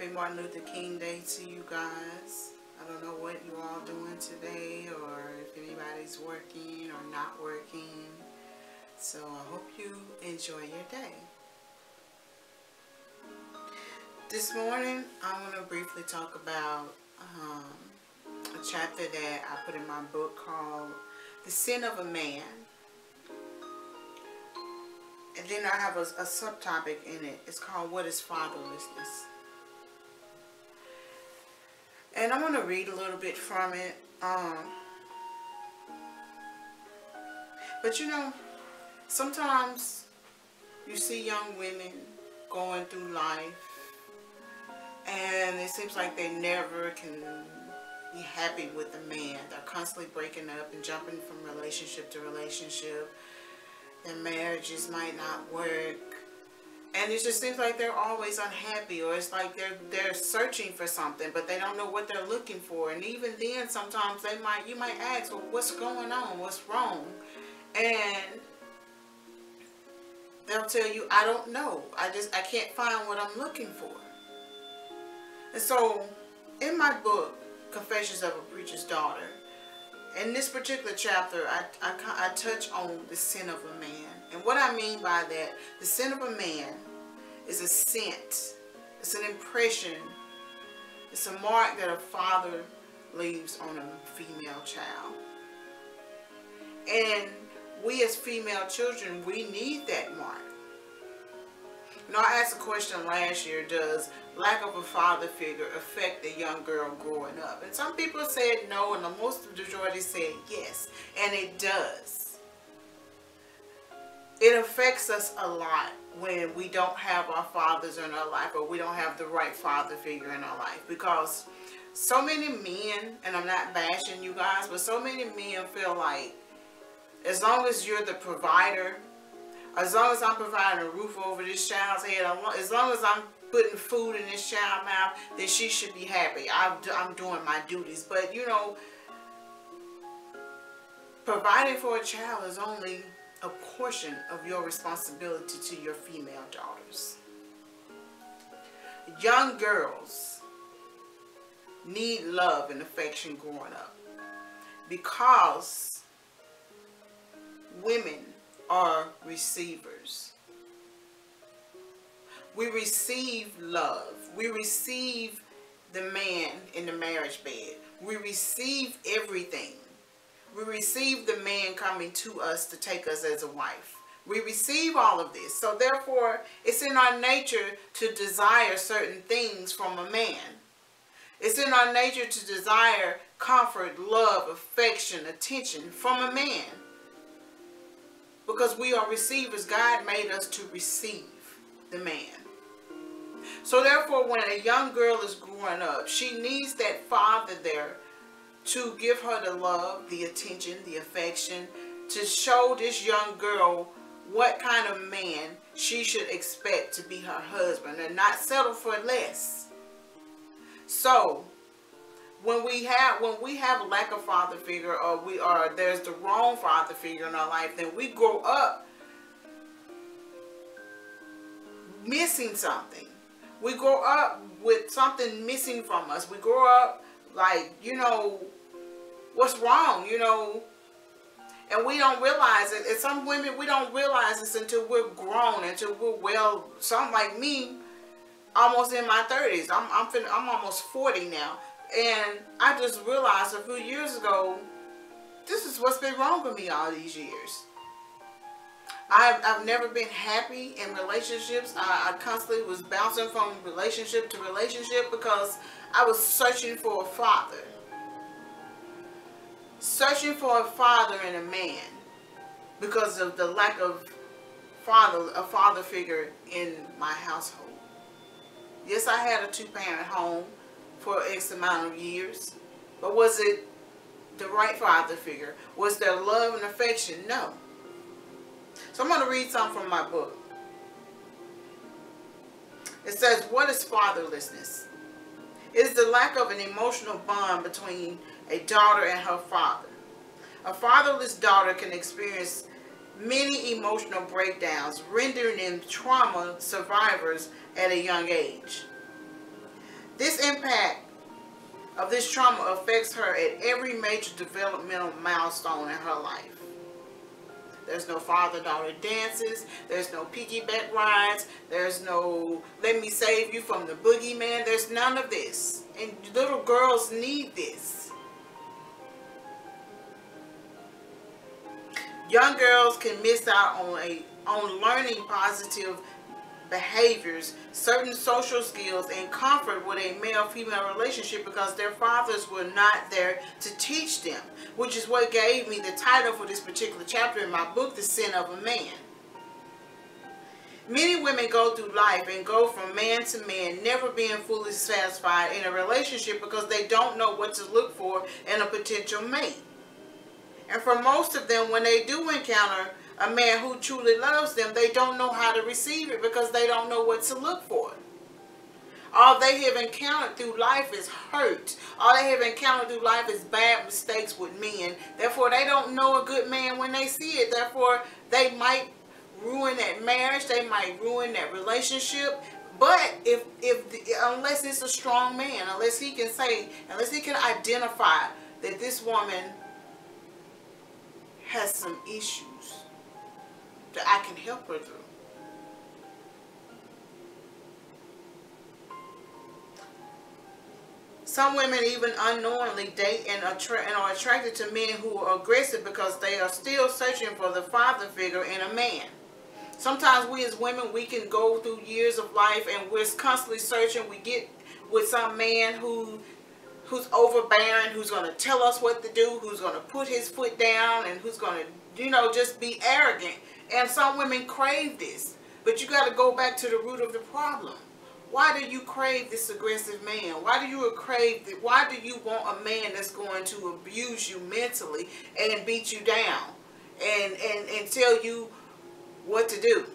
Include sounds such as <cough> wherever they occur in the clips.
Happy Martin Luther King Day to you guys. I don't know what you all doing today or if anybody's working or not working. So I hope you enjoy your day. This morning I want to briefly talk about um, a chapter that I put in my book called The Scent of a Man. And then I have a, a subtopic in it. It's called What is Fatherlessness? And I'm going to read a little bit from it. Um, but you know, sometimes you see young women going through life and it seems like they never can be happy with a man. They're constantly breaking up and jumping from relationship to relationship. Their marriages might not work and it just seems like they're always unhappy or it's like they're they're searching for something but they don't know what they're looking for. And even then sometimes they might you might ask well what's going on? What's wrong? And they'll tell you I don't know. I just I can't find what I'm looking for. And so in my book Confessions of a Preacher's Daughter in this particular chapter I, I, I touch on the scent of a man and what I mean by that, the scent of a man is a scent. It's an impression. It's a mark that a father leaves on a female child. And we as female children, we need that mark. You know, I asked a question last year, does lack of a father figure affect a young girl growing up? And some people said no, and the most majority said yes. And it does it affects us a lot when we don't have our fathers in our life or we don't have the right father figure in our life because so many men and I'm not bashing you guys but so many men feel like as long as you're the provider as long as I'm providing a roof over this child's head as long as I'm putting food in this child's mouth then she should be happy. I'm, I'm doing my duties. But you know providing for a child is only a portion of your responsibility to your female daughters. Young girls need love and affection growing up because women are receivers. We receive love. We receive the man in the marriage bed. We receive everything we receive the man coming to us to take us as a wife. We receive all of this. So therefore, it's in our nature to desire certain things from a man. It's in our nature to desire comfort, love, affection, attention from a man. Because we are receivers. God made us to receive the man. So therefore, when a young girl is growing up, she needs that father there to give her the love, the attention, the affection, to show this young girl what kind of man she should expect to be her husband and not settle for less. So, when we have when we have a lack of father figure or we are there's the wrong father figure in our life, then we grow up missing something. We grow up with something missing from us. We grow up like, you know, what's wrong, you know. And we don't realize it. And some women, we don't realize this until we're grown, until we're well, some like me, almost in my 30s. I'm, I'm, fin I'm almost 40 now. And I just realized a few years ago, this is what's been wrong with me all these years. I've, I've never been happy in relationships. I, I constantly was bouncing from relationship to relationship because I was searching for a father searching for a father and a man because of the lack of father a father figure in my household. Yes, I had a two-parent home for X amount of years, but was it the right father figure? Was there love and affection? No. So I'm going to read something from my book. It says, what is fatherlessness? It is the lack of an emotional bond between a daughter and her father. A fatherless daughter can experience many emotional breakdowns, rendering them trauma survivors at a young age. This impact of this trauma affects her at every major developmental milestone in her life. There's no father-daughter dances. There's no piggyback rides. There's no let me save you from the boogeyman. There's none of this. And little girls need this. Young girls can miss out on a on learning positive behaviors, certain social skills, and comfort with a male-female relationship because their fathers were not there to teach them, which is what gave me the title for this particular chapter in my book, The Scent of a Man. Many women go through life and go from man to man, never being fully satisfied in a relationship because they don't know what to look for in a potential mate. And for most of them, when they do encounter a man who truly loves them, they don't know how to receive it because they don't know what to look for. All they have encountered through life is hurt. All they have encountered through life is bad mistakes with men. Therefore, they don't know a good man when they see it. Therefore, they might ruin that marriage. They might ruin that relationship. But if, if unless it's a strong man, unless he can say, unless he can identify that this woman has some issues, that I can help her through. Some women even unknowingly date and, and are attracted to men who are aggressive because they are still searching for the father figure in a man. Sometimes we as women, we can go through years of life and we're constantly searching. We get with some man who who's overbearing, who's going to tell us what to do, who's going to put his foot down, and who's going to, you know, just be arrogant. And some women crave this. But you got to go back to the root of the problem. Why do you crave this aggressive man? Why do you crave, the, why do you want a man that's going to abuse you mentally and beat you down and, and, and tell you what to do?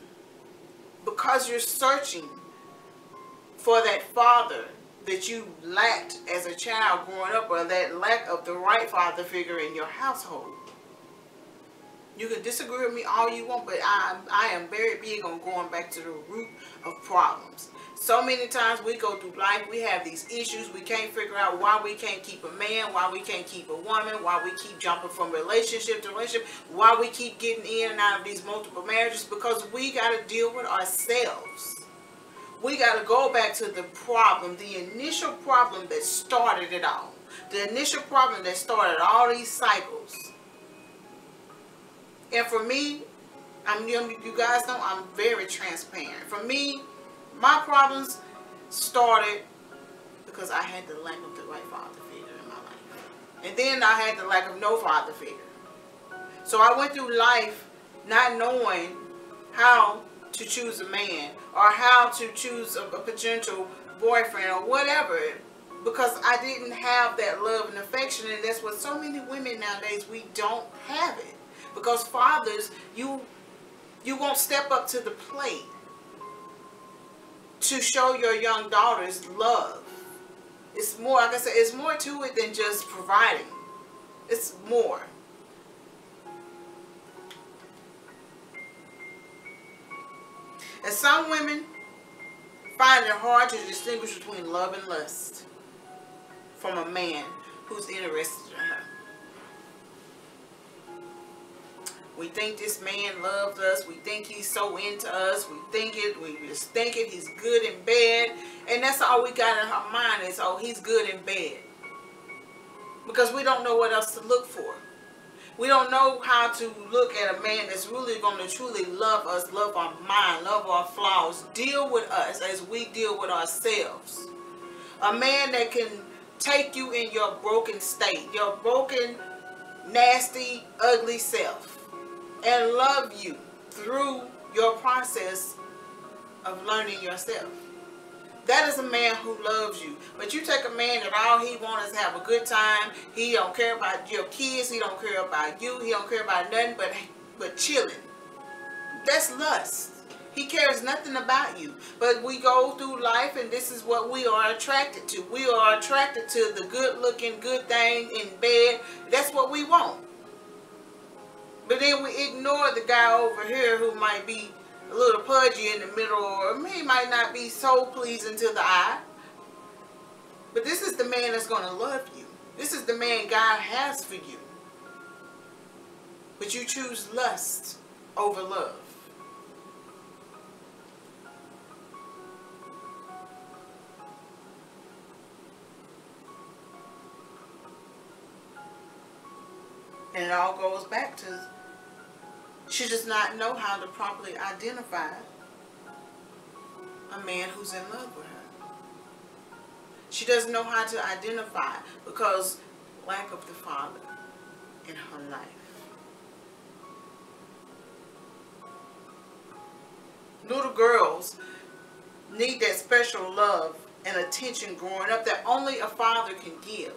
Because you're searching for that father that you lacked as a child growing up or that lack of the right father figure in your household. You can disagree with me all you want, but I, I am very big on going back to the root of problems. So many times we go through life, we have these issues, we can't figure out why we can't keep a man, why we can't keep a woman, why we keep jumping from relationship to relationship, why we keep getting in and out of these multiple marriages, because we got to deal with ourselves. We got to go back to the problem, the initial problem that started it all. The initial problem that started all these cycles. And for me, I'm you guys know I'm very transparent. For me, my problems started because I had the lack of the right father figure in my life. And then I had the lack of no father figure. So I went through life not knowing how to choose a man or how to choose a, a potential boyfriend or whatever because I didn't have that love and affection and that's what so many women nowadays we don't have it because fathers, you you won't step up to the plate to show your young daughters love. It's more, like I said, it's more to it than just providing. It's more. And some women find it hard to distinguish between love and lust from a man who's interested in her. We think this man loves us. We think he's so into us. We think it. We just think it. He's good in bed. And that's all we got in our mind is, oh, he's good in bed. Because we don't know what else to look for. We don't know how to look at a man that's really going to truly love us, love our mind, love our flaws, deal with us as we deal with ourselves. A man that can take you in your broken state, your broken, nasty, ugly self and love you through your process of learning yourself. That is a man who loves you. But you take a man that all he wants is have a good time. He don't care about your kids. He don't care about you. He don't care about nothing but, but chilling. That's lust. He cares nothing about you. But we go through life and this is what we are attracted to. We are attracted to the good looking, good thing in bed. That's what we want. But then we ignore the guy over here who might be a little pudgy in the middle or he might not be so pleasing to the eye. But this is the man that's going to love you. This is the man God has for you. But you choose lust over love. And it all goes back to she does not know how to properly identify a man who's in love with her. She doesn't know how to identify because lack of the father in her life. Little girls need that special love and attention growing up that only a father can give.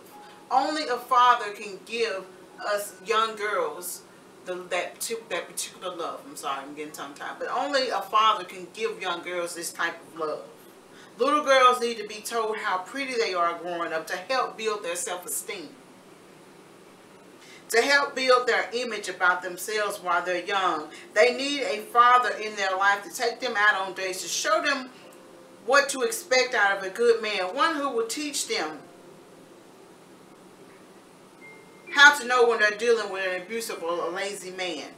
Only a father can give us young girls the, that, that particular love. I'm sorry, I'm getting tongue-tied. But only a father can give young girls this type of love. Little girls need to be told how pretty they are growing up to help build their self-esteem. To help build their image about themselves while they're young. They need a father in their life to take them out on dates, to show them what to expect out of a good man. One who will teach them how to know when they're dealing with an abusive or a lazy man.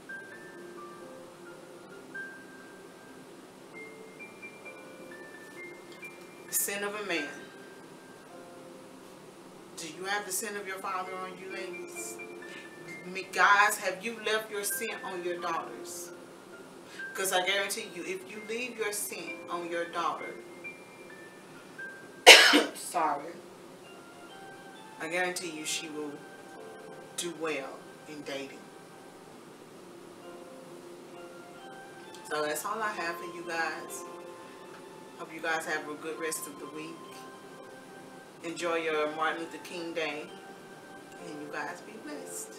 Scent of a man. Do you have the sin of your father on you, ladies? Guys, have you left your sin on your daughters? Because I guarantee you, if you leave your sin on your daughter, <coughs> sorry, I guarantee you she will do well in dating. So that's all I have for you guys. Hope you guys have a good rest of the week. Enjoy your Martin Luther King Day. And you guys be blessed.